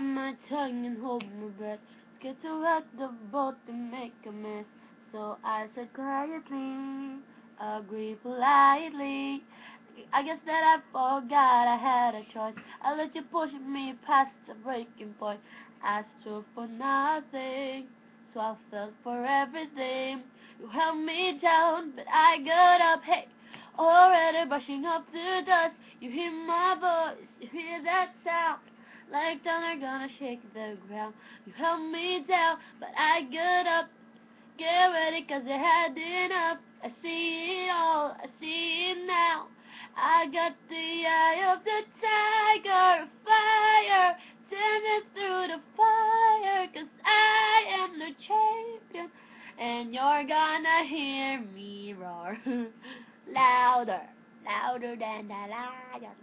my tongue and hold my breath. Scared to rock the boat and make a mess. So I said quietly, agree politely. I guess that I forgot I had a choice. I let you push me past the breaking point. I you for nothing, so I fell for everything. You held me down, but I got up. Hey, already brushing off the dust. You hear my voice, you hear that sound. Like thunder gonna shake the ground. You held me down, but I got up. Get ready, cause I had enough. I see it all, I see it now. I got the eye of the tiger, fire, sending through the fire, cause I am the champion, and you're gonna hear me roar louder, louder than the lion.